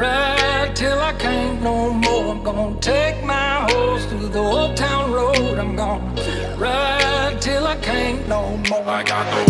ride till I can't no more. I'm gonna take my horse through the old town road. I'm gonna ride till I can't no more. I got